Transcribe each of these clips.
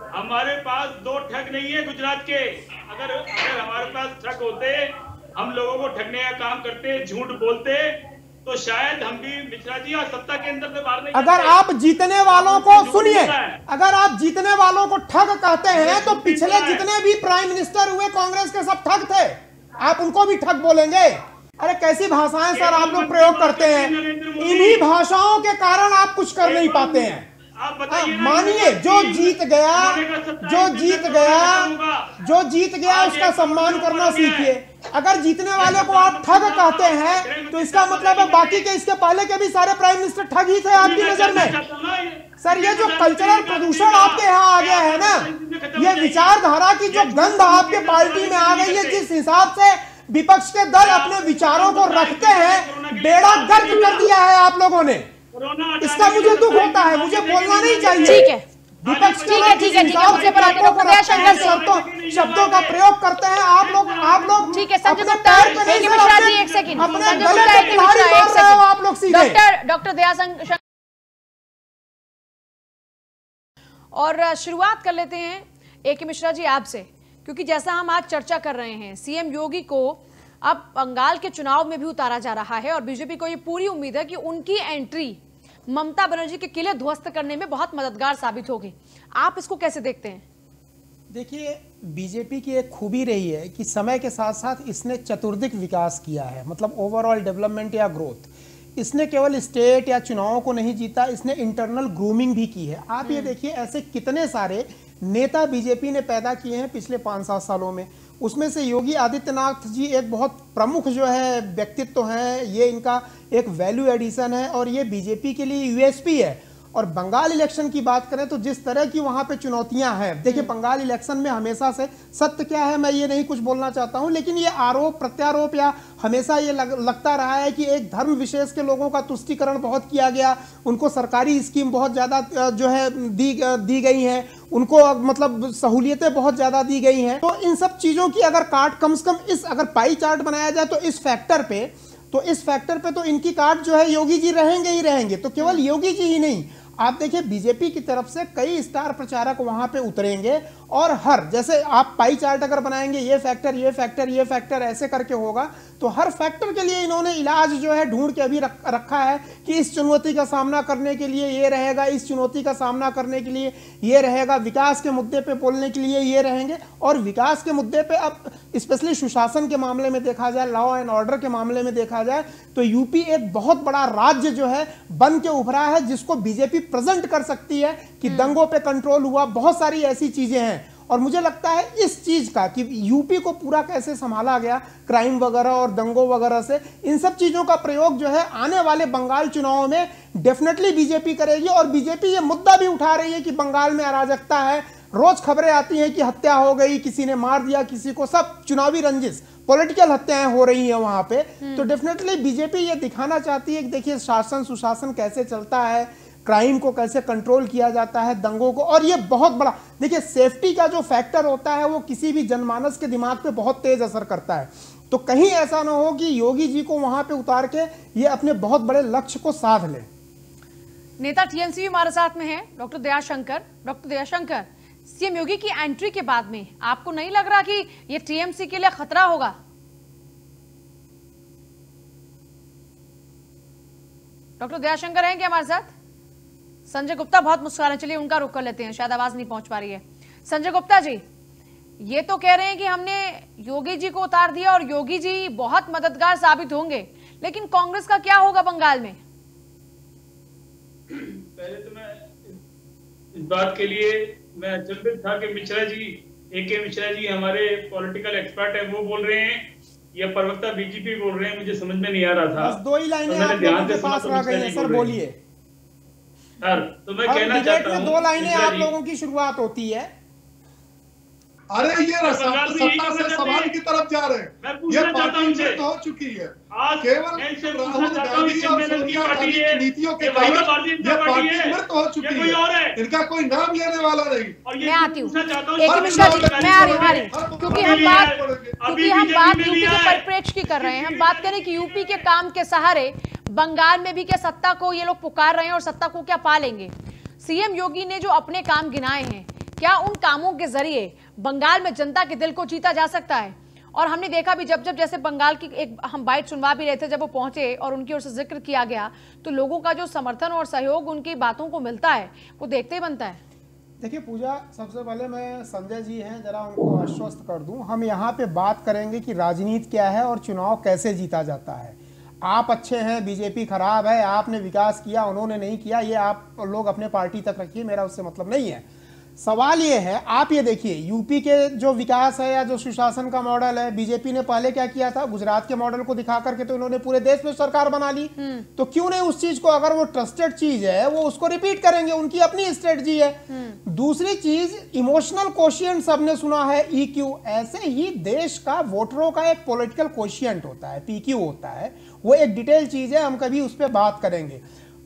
हमारे पास दो ठग नहीं है गुजरात के। अगर अगर हमारे पास ठग होते हम लोगों को ठगने का काम करते झूठ बोलते तो शायद हम भी मिश्रा जी आज सत्ता के अंदर से बाहर नहीं अगर आप जीतने वालों को सुनिए अगर आप जीतने वालों को ठग कहते हैं तो पिछले जितने भी प्राइम मिनिस्टर हुए कांग्रेस के सब ठग थे। आप उनको भी ठग बोलेंगे। अरे कैसी भाषाएँ सर आप लोग प्रयोग करते हैं। इन्हीं भाषाओं के कारण आप कुछ कर नहीं पाते हैं। मानिए जो जीत गया जो जीत गया जो जीत गया उसका सम्मान करना सीखिए। अगर जीतने वाले को आप ठग कहते हैं तो इसका मतलब है बाकी के इसके पहले के भी सारे प्राइम मिनिस्टर ठग ही थे आपकी नज़र में। हूँ। सर ये जो कल्चरल प्रदूषण आपके यहाँ आ गया है ना ये विचारधारा की जो गंध आपके पार्टी में आ गई है जिस हिसाब से विपक्ष के दल अपने विचारों को रखते हैं बेड़ा गर्क कर दिया है आप लोगों ने। इसका मुझे दुख होता है मुझे बोलना नहीं चाहिए। ठीक है। विपक्ष के ठीक है, लोग बता के बातों को रखते शब्दों शब्दों का प्रयोग करते हैं। आप लोग आप लोग ठीक है संजय गुप्ता एक मिश्रा जी एक सेकंड संजय गुप्ता एक मिश्रा एक मार आप लोग सीधे। डॉक्टर डॉक्टर दयाशंकर और शुरुआत कर लेते हैं ए के मिश्रा जी आपसे क्योंकि जैसा हम आज चर्चा कर रहे हैं सीएम योगी को अब बंगाल के चुनाव में भी उतारा जा रहा है और बीजेपी को ये पूरी उम्मीद है कि उनकी एंट्री ममता बनर्जी के किले ध्वस्त करने में बहुत मददगार साबित होगी। आप इसको कैसे देखते हैं? देखिए बीजेपी की एक खूबी रही है कि समय के साथ साथ इसने चतुर्दिक विकास किया है मतलब ओवरऑल डेवलपमेंट या ग्रोथ इसने केवल स्टेट या चुनावों को नहीं जीता इसने इंटरनल ग्रूमिंग भी की है। आप ये देखिए ऐसे कितने सारे नेता बीजेपी ने पैदा किए हैं पिछले पाँच सात सालों में। उसमें से योगी आदित्यनाथ जी एक बहुत प्रमुख जो है व्यक्तित्व हैं, ये इनका एक वैल्यू एडिशन है और ये बीजेपी के लिए यूएसपी है। और बंगाल इलेक्शन की बात करें तो जिस तरह की वहाँ पे चुनौतियाँ हैं देखिए बंगाल इलेक्शन में हमेशा से सत्य क्या है मैं ये नहीं कुछ बोलना चाहता हूँ लेकिन ये आरोप प्रत्यारोप या हमेशा ये लग, लगता रहा है कि एक धर्म विशेष के लोगों का तुष्टिकरण बहुत किया गया उनको सरकारी स्कीम बहुत ज़्यादा जो है दी दी गई हैं उनको मतलब सहूलियतें बहुत ज़्यादा दी गई हैं। तो इन सब चीज़ों की अगर काट कम से कम इस अगर पाई चार्ट बनाया जाए तो इस फैक्टर पे तो इस फैक्टर पे तो इनकी काट जो है योगी जी रहेंगे ही रहेंगे तो केवल योगी जी ही नहीं आप देखिए बीजेपी की तरफ़ से कई स्टार प्रचारक वहाँ पे उतरेंगे और हर जैसे आप पाई चार्ट अगर बनाएँगे ये फैक्टर ये फैक्टर ये फैक्टर ऐसे करके होगा तो हर फैक्टर के लिए इन्होंने इलाज जो है ढूंढ के अभी रख, रखा है कि इस चुनौती का सामना करने के लिए ये रहेगा इस चुनौती का सामना करने के लिए ये रहेगा विकास के मुद्दे पे बोलने के लिए ये रहेंगे और विकास के मुद्दे पे अब स्पेशली सुशासन के मामले में देखा जाए लॉ एंड ऑर्डर के मामले में देखा जाए तो यूपी एक बहुत बड़ा राज्य जो है बन के उभरा है जिसको बीजेपी प्रेजेंट कर सकती है कि दंगों पे कंट्रोल हुआ बहुत सारी ऐसी चीज़ें हैं। और मुझे लगता है इस चीज़ का कि यूपी को पूरा कैसे संभाला गया क्राइम वगैरह और दंगों वगैरह से इन सब चीज़ों का प्रयोग जो है आने वाले बंगाल चुनाव में डेफिनेटली बीजेपी करेगी और बीजेपी ये मुद्दा भी उठा रही है कि बंगाल में अराजकता है। रोज खबरें आती हैं कि हत्या हो गई किसी ने मार दिया किसी को सब चुनावी रंजिश पॉलिटिकल हत्याएँ हो रही हैं वहाँ पे। तो डेफिनेटली बीजेपी ये दिखाना चाहती है कि देखिए शासन सुशासन कैसे चलता है क्राइम को कैसे कंट्रोल किया जाता है, दंगों को, और ये बहुत बड़ा, देखिए, सेफ्टी का जो फैक्टर होता है, वो किसी भी जनमानस के दिमाग पे बहुत तेज असर करता है। तो कहीं ऐसा ना हो कि योगी जी को वहाँ पे उतार के ये अपने बहुत बड़े लक्ष्य को साध ले। नेता टीएमसी भी हमारे साथ में है, doctor Dayashankar. Doctor Dayashankar, CM Yogi की एंट्री के बाद में आपको नहीं लग रहा कि ये टीएमसी के लिए खतरा होगा? डॉक्टर दयाशंकर हैं क्या हमारे साथ? संजय गुप्ता बहुत मुस्कुरा रहे चलिए उनका रुख कर लेते हैं शायद आवाज़ नहीं पहुँच पा रही है। संजय गुप्ता जी ये तो कह रहे हैं कि हमने योगी जी को उतार दिया और योगी जी बहुत मददगार साबित होंगे लेकिन कांग्रेस का क्या होगा बंगाल में? पहले तो मैं इस- बात के लिए मैं अचंभित था कि मिश्रा जी ए के मिश्रा जी हमारे पॉलिटिकल एक्सपर्ट है वो बोल रहे हैं या प्रवक्ता बीजेपी बोल रहे हैं मुझे समझ में नहीं आ रहा था। बस दो ही लाइनें तो आप ध्यान से पास तो रह गई हैं सर बोलिए। सर तो मैं कहना चाहता हूँ दो लाइनें आप लोगों की शुरुआत होती है। अरे ये यही सत्ता से सवाल की तरफ़ जा रहे हैं। ये पार्टी हो चुकी है। केवल राहुल हूँ गांधी और सोनिया गांधी की नीतियों के कारण ये पार्टी मृत हो। चुकी है। है? इनका कोई नाम लेने वाला नहीं। और मैं आती हूँ। एक मैं आ रही क्योंकि हम बात। क्योंकि हम बात यूपी के परिप्रेक्ष्य की कर रहे हैं। हम बात करें कि यूपी के काम के सहारे बंगाल में भी क्या सत्ता को ये लोग पुकार रहे हैं और सत्ता को क्या पा लेंगे सीएम योगी ने जो अपने काम गिनाए हैं, क्या उन कामों के ज़रिए बंगाल में जनता के दिल को जीता जा सकता है? और हमने देखा भी जब जब जैसे बंगाल की एक हम बाइट सुनवा भी रहे थे, जब वो पहुँचे और उनकी ओर से ज़िक्र किया गया तो लोगों का जो समर्थन और सहयोग उनकी बातों को मिलता है, वो देखते ही बनता है। देखिए पूजा, सबसे पहले मैं संजय जी हैं, जरा उनको आश्वस्त कर दूँ। हम यहाँ पे बात करेंगे कि राजनीति क्या है और चुनाव कैसे जीता जाता है। आप अच्छे हैं बीजेपी खराब है आपने विकास किया उन्होंने नहीं किया ये आप लोग अपने पार्टी तक रखिए मेरा उससे मतलब नहीं है। सवाल ये है आप ये देखिए यूपी के जो विकास है या जो सुशासन का मॉडल है बीजेपी ने पहले क्या किया था? गुजरात के मॉडल को दिखा करके तो इन्होंने पूरे देश में सरकार बना ली। तो क्यों नहीं उस चीज़ को अगर वो ट्रस्टेड चीज़ है वो उसको रिपीट करेंगे उनकी अपनी स्ट्रेटजी है। दूसरी चीज़ इमोशनल क्वेश्चन सबने सुना है ई क्यू ऐसे ही देश का वोटरों का एक पोलिटिकल क्वेश्चन होता है पीक्यू होता है वो एक डिटेल चीज़ है हम कभी उस पर बात करेंगे।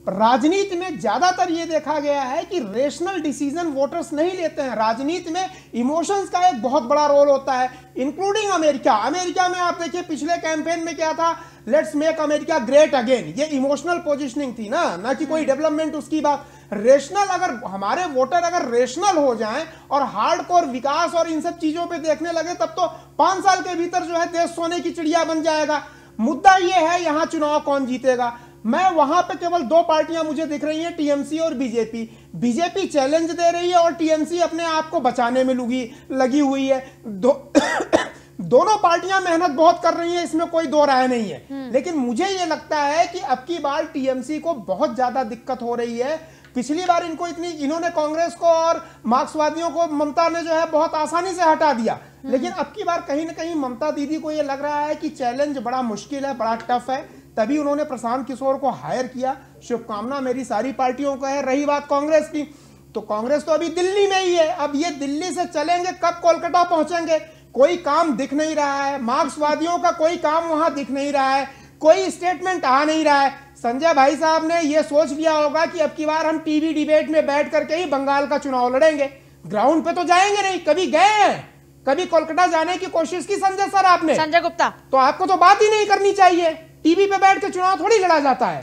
राजनीति में ज़्यादातर ये देखा गया है कि रेशनल डिसीज़न वोटर्स नहीं लेते हैं। राजनीति में इमोशंस का एक बहुत बड़ा रोल होता है इंक्लूडिंग अमेरिका। अमेरिका में आप देखिए पिछले कैंपेन में क्या था? Let's make America great again ये इमोशनल पोजिशनिंग थी ना ना कि कोई डेवलपमेंट उसकी बात। रेशनल अगर हमारे वोटर अगर रेशनल हो जाएँ और हार्ड कोर विकास और इन सब चीज़ों पे देखने लगे तब तो पाँच साल के भीतर जो है देश सोने की चिड़िया बन जाएगा। मुद्दा यह है यहाँ चुनाव कौन जीतेगा? मैं वहाँ पे केवल दो पार्टियाँ मुझे दिख रही हैं टीएमसी और बीजेपी। बीजेपी चैलेंज दे रही है और टीएमसी अपने आप को बचाने में लगी लगी हुई है। दो दोनों पार्टियाँ मेहनत बहुत कर रही हैं इसमें कोई दो राय नहीं है। लेकिन मुझे ये लगता है कि अब की बार टीएमसी को बहुत ज़्यादा दिक्कत हो रही है। पिछली बार इनको इतनी इन्होंने कांग्रेस को और मार्क्सवादियों को ममता ने जो है बहुत आसानी से हटा दिया। लेकिन अब की बार कहीं ना कहीं ममता दीदी को यह लग रहा है कि चैलेंज बड़ा मुश्किल है, बड़ा टफ है। तभी उन्होंने प्रशांत किशोर को हायर किया। शुभकामना मेरी सारी पार्टियों का है। रही बात कांग्रेस की तो कांग्रेस तो अभी दिल्ली में ही है। अब ये दिल्ली से चलेंगे, कब कोलकाता पहुँचेंगे? कोई काम दिख नहीं रहा है। मार्क्सवादियों का कोई काम वहाँ दिख नहीं रहा है। कोई स्टेटमेंट आ नहीं रहा है। संजय भाई साहब ने यह सोच लिया होगा कि अब की बार हम टीवी डिबेट में बैठ करके ही बंगाल का चुनाव लड़ेंगे। ग्राउंड पे तो जाएँगे नहीं, कभी गए हैं। कभी कोलकाता जाने की कोशिश की संजय सर आपने? संजय गुप्ता। तो आपको तो बात ही नहीं करनी चाहिए। टीवी पे बैठ के चुनाव थोड़ी लड़ा जाता है।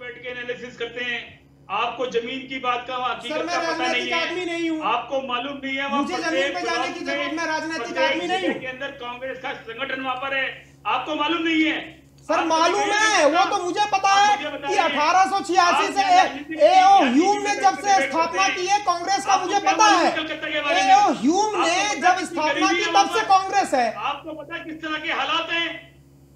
बैठ के एनालिसिस करते हैं। आपको ज़मीन की बात का सर मैं राजनीतिक आदमी नहीं हूँ। आपको मालूम नहीं है मुझे ज़मीन पे जाने की ज़रूरत मैं राजनीतिक आदमी नहीं हूँ। के अंदर कांग्रेस का संगठन वहाँ पर है। आपको मालूम नहीं है। सर मालूम है वो तो मुझे पता है कि अठारह से ए ओ ह्यूम ने जब से स्थापना की है कांग्रेस का मुझे पता है। ए ओ ह्यूम ने जब स्थापना की तब से कांग्रेस है। आपको पता है किस तरह के हालात हैं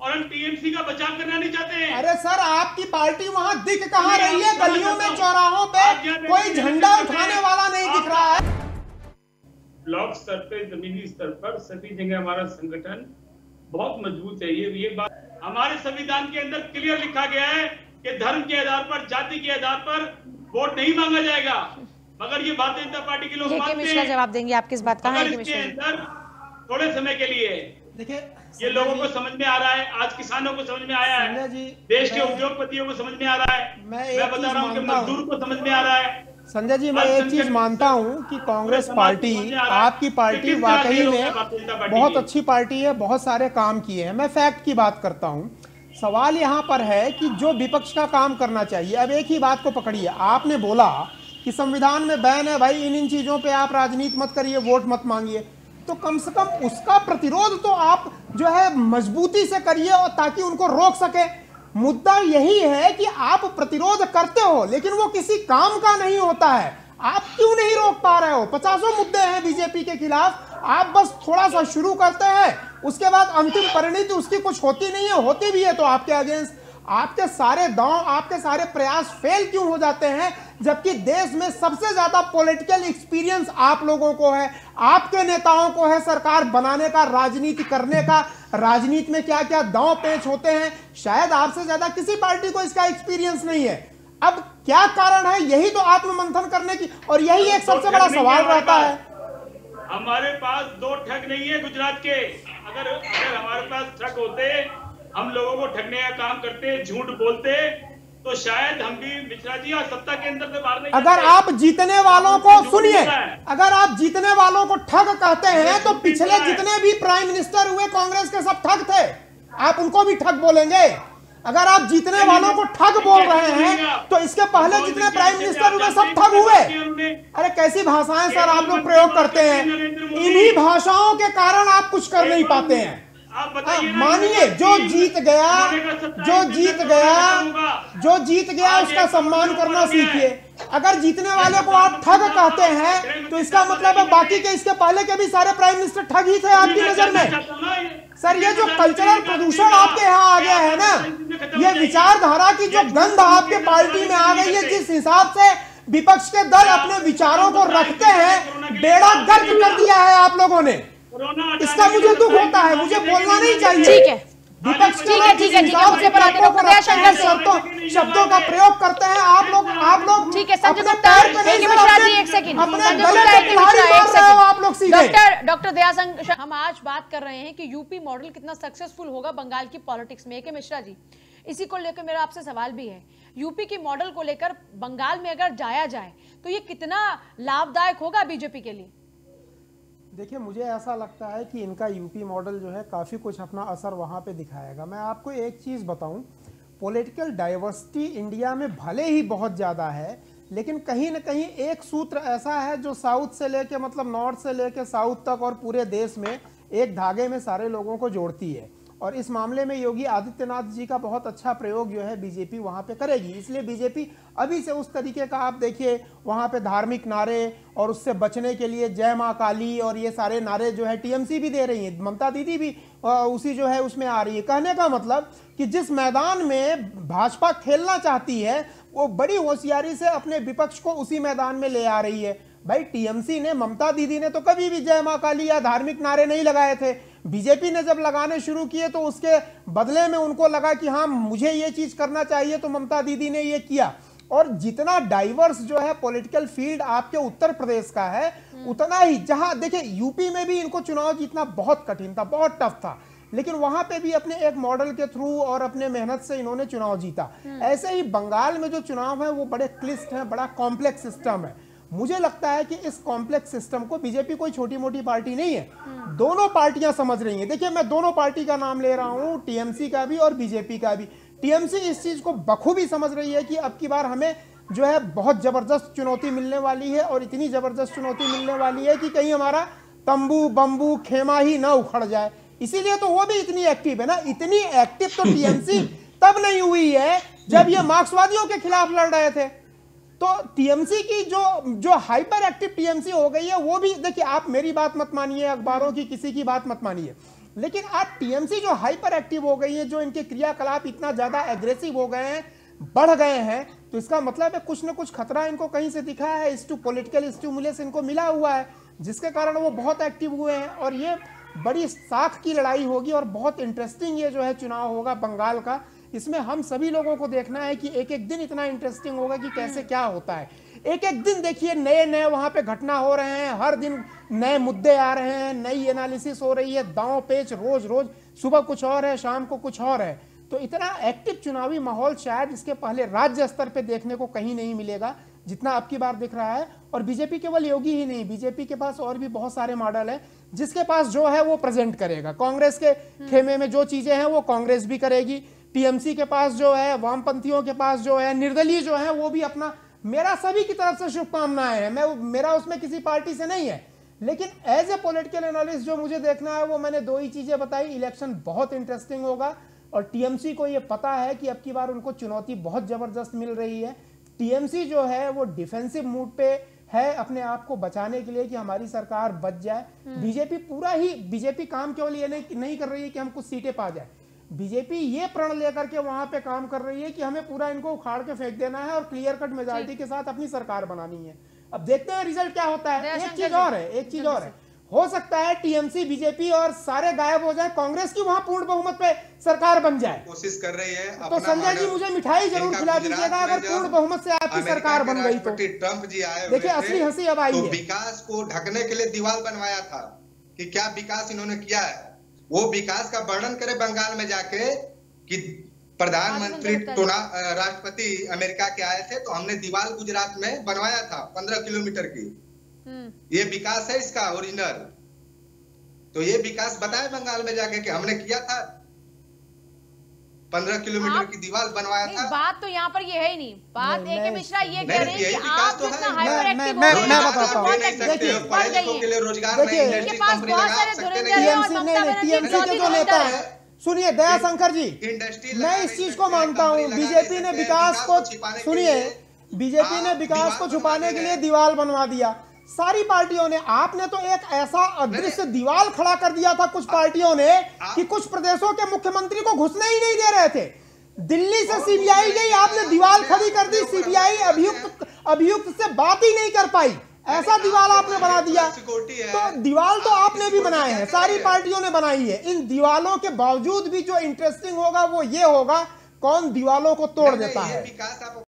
और हम टीएमसी का बचाव करना नहीं चाहते हैं? अरे सर आपकी पार्टी वहाँ दिख कहाँ रही है? गलियों में चौराहों पे कोई झंडा उठाने वाला नहीं दिख रहा है। ब्लॉक स्तर पे जमीनी स्तर पर सभी जगह हमारा संगठन बहुत मज़बूत है। ये ये बात हमारे संविधान के अंदर क्लियर लिखा गया है कि धर्म के आधार पर जाति के आधार पर वोट नहीं मांगा जाएगा। मगर ये भारतीय जनता पार्टी के लोग मानते जवाब देंगे आप किस बात का। है इसके अंदर थोड़े समय के लिए देखिए ये लोगों को समझ में आ रहा है आज किसानों को समझ में आया है देश के उद्योगपतियों को समझ में आ रहा है। मैं बता रहा हूँ कि मजदूर को समझ में आ रहा है। संजय जी, मैं एक चीज़ मानता हूँ कि कांग्रेस पार्टी, आपकी पार्टी वाकई में बहुत अच्छी पार्टी है, बहुत सारे काम किए हैं। मैं फैक्ट की बात करता हूँ। सवाल यहाँ पर है कि जो विपक्ष का काम करना चाहिए, अब एक ही बात को पकड़िए। आपने बोला कि संविधान में बैन है, भाई इन इन चीज़ों पे आप राजनीति मत करिए, वोट मत मांगिए। तो कम से कम उसका प्रतिरोध तो आप जो है मजबूती से करिए और ताकि उनको रोक सके। मुद्दा यही है कि आप प्रतिरोध करते हो, लेकिन वो किसी काम का नहीं होता है। आप क्यों नहीं रोक पा रहे हो? पचासों मुद्दे हैं बीजेपी के खिलाफ। आप बस थोड़ा सा शुरू करते हैं, उसके बाद अंतिम परिणति उसकी कुछ होती नहीं है, होती भी है तो आपके अगेंस्ट। आपके सारे दांव आपके सारे प्रयास फेल क्यों हो जाते हैं? जबकि देश में सबसे ज़्यादा पॉलिटिकल एक्सपीरियंस आप लोगों को है। आपके नेताओं को है सरकार बनाने का राजनीति करने का। राजनीति में क्या क्या दांव पेच होते हैं? शायद आपसे ज़्यादा किसी पार्टी को इसका एक्सपीरियंस नहीं है। अब क्या कारण है? यही तो आत्ममंथन करने की और यही एक सबसे बड़ा सवाल रहता है। हमारे पास दो ठग नहीं है गुजरात के। अगर अगर हमारे पास ठग होते हम लोगों को ठगने का काम करते झूठ बोलते तो शायद हम भी मिश्रा जी और सत्ता के अंदर से बाहर नहीं अगर आप जीतने वालों को सुनिए अगर आप जीतने वालों को ठग कहते हैं तो पिछले जितने भी प्राइम मिनिस्टर हुए कांग्रेस के सब ठग थे। आप उनको भी ठग बोलेंगे। अगर आप जीतने वालों को ठग बोल रहे हैं तो इसके पहले जितने प्राइम मिनिस्टर हुए सब ठग हुए। अरे कैसी भाषाएँ सर आप लोग प्रयोग करते हैं? इन्हीं भाषाओं के कारण आप कुछ कर नहीं पाते हैं। मानिए जो जीत गया जो जीत गया जो जीत गया उसका सम्मान करना सीखिए। अगर जीतने वाले को आप ठग कहते हैं तो इसका मतलब है बाकी के इसके पहले के भी सारे प्राइम मिनिस्टर ठग ही थे आपकी नज़र में। सर ये जो कल्चरल प्रदूषण आपके यहाँ आ गया है ना ये विचारधारा की जो गंध आपके पार्टी में आ गई है जिस हिसाब से विपक्ष के दल अपने विचारों को रखते हैं बेड़ा गर्क कर दिया है आप लोगों ने। इसका मुझे दुख होता है मुझे बोलना नहीं चाहिए। ठीक है। विपक्ष के ठीक है, ठीक है, ठीक को शब्दों शब्दों का प्रयोग करते हैं। आप लोग आप लोग ठीक है संजय गुप्ता एक मिश्रा जी एक सेकंड। आप लोग सीधे। डॉक्टर डॉक्टर दयाशंकर हम आज बात कर रहे हैं कि यूपी मॉडल कितना सक्सेसफुल होगा बंगाल की पॉलिटिक्स में। एक मिश्रा जी इसी को लेकर मेरा आपसे सवाल भी है। यूपी की मॉडल को लेकर बंगाल में अगर जाया जाए तो ये कितना लाभदायक होगा बीजेपी के लिए? देखिए, मुझे ऐसा लगता है कि इनका यूपी मॉडल जो है काफ़ी कुछ अपना असर वहाँ पे दिखाएगा। मैं आपको एक चीज़ बताऊँ पॉलिटिकल डाइवर्सिटी इंडिया में भले ही बहुत ज़्यादा है, लेकिन कहीं ना कहीं एक सूत्र ऐसा है जो साउथ से लेके मतलब नॉर्थ से लेके साउथ तक और पूरे देश में एक धागे में सारे लोगों को जोड़ती है। और इस मामले में योगी आदित्यनाथ जी का बहुत अच्छा प्रयोग जो है बीजेपी वहाँ पे करेगी। इसलिए बीजेपी अभी से उस तरीके का आप देखिए, वहाँ पे धार्मिक नारे और उससे बचने के लिए जय माँ काली और ये सारे नारे जो है टीएमसी भी दे रही है, ममता दीदी भी उसी जो है उसमें आ रही है। कहने का मतलब कि जिस मैदान में भाजपा खेलना चाहती है, वो बड़ी होशियारी से अपने विपक्ष को उसी मैदान में ले आ रही है। भाई, टीएमसी ने, ममता दीदी ने तो कभी भी जय माँ काली या धार्मिक नारे नहीं लगाए थे। बीजेपी ने जब लगाने शुरू किए तो उसके बदले में उनको लगा कि हाँ मुझे ये चीज़ करना चाहिए तो ममता दीदी ने ये किया। और जितना डाइवर्स जो है पॉलिटिकल फ़ील्ड आपके उत्तर प्रदेश का है उतना ही जहाँ देखिए यूपी में भी इनको चुनाव जीतना बहुत कठिन था बहुत टफ था। लेकिन वहाँ पे भी अपने एक मॉडल के थ्रू और अपने मेहनत से इन्होंने चुनाव जीता। ऐसे ही बंगाल में जो चुनाव है वो बड़े क्लिस्ट है बड़ा कॉम्प्लेक्स सिस्टम है। मुझे लगता है कि इस कॉम्प्लेक्स सिस्टम को बीजेपी कोई छोटी मोटी पार्टी नहीं है। दोनों पार्टियाँ समझ रही हैं। देखिए मैं दोनों पार्टी का नाम ले रहा हूँ टीएमसी का भी और बीजेपी का भी। टीएमसी इस चीज़ को बखूबी समझ रही है कि अब की बार हमें जो है बहुत ज़बरदस्त चुनौती मिलने वाली है और इतनी ज़बरदस्त चुनौती मिलने वाली है कि कहीं हमारा तंबू बम्बू खेमा ही ना उखड़ जाए। इसीलिए तो वो भी इतनी एक्टिव है ना। इतनी एक्टिव तो टीएमसी तब नहीं हुई है जब ये मार्क्सवादियों के खिलाफ लड़ रहे थे। तो टीएमसी की जो जो हाइपर एक्टिव टीएमसी हो गई है, वो भी, देखिए, आप मेरी बात मत मानिए, अखबारों की, किसी की बात मत मानिए। लेकिन आज टीएमसी जो हाइपर एक्टिव हो गई है, जो इनके क्रियाकलाप इतना ज़्यादा एग्रेसिव हो गए हैं, बढ़ गए हैं तो इसका मतलब है कुछ ना कुछ खतरा इनको कहीं से दिखा है, इस टू पोलिटिकल स्टिमुलेस इनको मिला हुआ है, जिसके कारण वो बहुत एक्टिव हुए हैं, और ये बड़ी साख की लड़ाई होगी, और बहुत इंटरेस्टिंग ये जो है चुनाव होगा बंगाल का। इसमें हम सभी लोगों को देखना है कि एक एक दिन इतना इंटरेस्टिंग होगा कि कैसे क्या होता है। एक एक दिन देखिए नए नए वहाँ पे घटना हो रहे हैं हर दिन नए मुद्दे आ रहे हैं नई एनालिसिस हो रही है दांव पेच रोज रोज सुबह कुछ और है शाम को कुछ और है। तो इतना एक्टिव चुनावी माहौल शायद इसके पहले राज्य स्तर पे देखने को कहीं नहीं मिलेगा जितना अब की बार दिख रहा है। और बीजेपी केवल योगी ही नहीं बीजेपी के पास और भी बहुत सारे मॉडल हैं जिसके पास जो है वो प्रेजेंट करेगा। कांग्रेस के खेमे में जो चीज़ें हैं वो कांग्रेस भी करेगी। टीएमसी के पास जो है वामपंथियों के पास जो है निर्दलीय जो है वो भी अपना मेरा सभी की तरफ़ से शुभकामनाएँ हैं। मैं मेरा उसमें किसी पार्टी से नहीं है। लेकिन एज ए पॉलिटिकल एनालिस्ट जो मुझे देखना है वो मैंने दो ही चीज़ें बताई। इलेक्शन बहुत इंटरेस्टिंग होगा। और टीएमसी को ये पता है कि अब की बार उनको चुनौती बहुत ज़बरदस्त मिल रही है। टीएमसी जो है वो डिफेंसिव मूड पे है अपने आप को बचाने के लिए कि हमारी सरकार बच जाए। बीजेपी पूरा ही बीजेपी काम केवल ये नहीं, नहीं कर रही है कि हम कुछ सीटें पा जाए? बीजेपी ये प्रण लेकर के वहाँ पे काम कर रही है कि हमें पूरा इनको उखाड़ के फेंक देना है और क्लियर कट मेजोरिटी के साथ अपनी सरकार बनानी है। अब देखते हैं रिज़ल्ट क्या होता है। एक चीज़ और है एक चीज़ और है। हो सकता है टीएमसी बीजेपी और सारे गायब हो जाए कांग्रेस की वहाँ पूर्ण बहुमत पे सरकार बन जाए। कोशिश कर रही है तो संजय जी मुझे मिठाई ज़रूर खिला दीजिएगा अगर पूर्ण बहुमत से आपकी सरकार बन गई तो। ट्रंप जी आए देखिए, असली हँसी अब आई तो है। विकास को ढकने के लिए दीवार बनवाया था कि क्या विकास इन्होंने किया है? वो विकास का वर्णन करे बंगाल में जाके कि प्रधानमंत्री। टोना राष्ट्रपति अमेरिका के आए थे तो हमने दीवार गुजरात में बनवाया था पंद्रह किलोमीटर की। हम्म, ये विकास है इसका ओरिजिनल। तो ये विकास बताए बंगाल में जाके कि हमने किया था पंद्रह किलोमीटर की दीवार बनवाया था बात तो यहाँ पर ये है ही नहीं बात नहीं, ए के मिश्रा ये कह रहे हैं कि आप तो जितना है। हाइपर एक्टिव मैं- हो रहे मैं हैं बताता हूँ। बहुत दे नहीं सकते एक्टिविटीज़ बढ़ पढ़े गई के लिए रोज़गार देखिए, नहीं इनके पास बहुत सारे सकते धुरंधर हैं और ममता बनर्जी टीएमसी के जो नेता है। सुनिए दयाशंकर जी इंडस्ट्री मैं इस चीज़ को मानता हूँ बीजेपी ने विकास को सुनिए बीजेपी ने विकास को छुपाने के लिए दीवार बनवा दिया सारी पार्टियों ने आपने तो एक ऐसा अदृश्य दीवार खड़ा कर दिया था कुछ पार्टियों ने कि कुछ प्रदेशों के मुख्यमंत्री को घुसने ही नहीं दे रहे थे। दिल्ली से सीबीआई गई आपने दीवार खड़ी कर दी सीबीआई अभियुक्त अभियुक्त से बात ही नहीं कर पाई। ऐसा दीवार आपने बना दिया। तो दीवार तो आपने भी बनाए हैं सारी पार्टियों ने बनाई है। इन दीवालों के बावजूद भी जो इंटरेस्टिंग होगा वो ये होगा कौन दीवालों को तोड़ देता है?